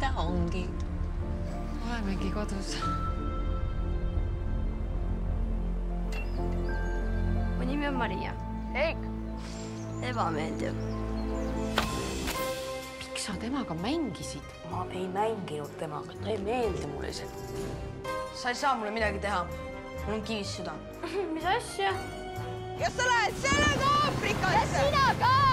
ta ongi. olemegi kodus. mu nimi on Maria. Eik. ebameeldiv. miks sa temaga mängisid? ma ei mänginud temaga, ta ei meeldi mulle lihtsalt. sa ei saa mulle midagi teha. mul on kivis süda. mis asja? kas sa lähed sellega Aafrikasse? ja sina ka!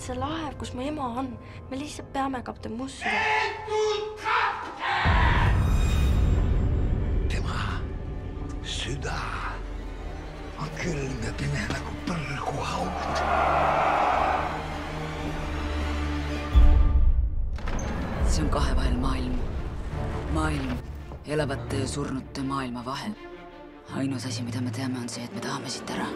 See on see laev, kus mu ema on. me lihtsalt peame kapten Mussi. tema süda on külm ja pime nagu põlguhaud. see on kahevahel maailm. maailm elavate ja surnute maailma vahel. ainus asi, mida me teame, on see, et me tahame siit ära.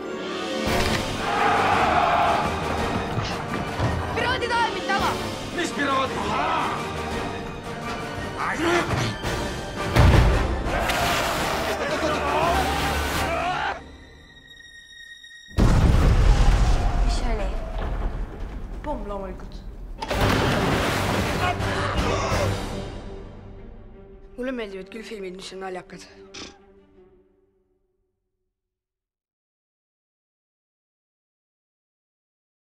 Loomulikult. mulle meeldivad küll filmid, mis on naljakad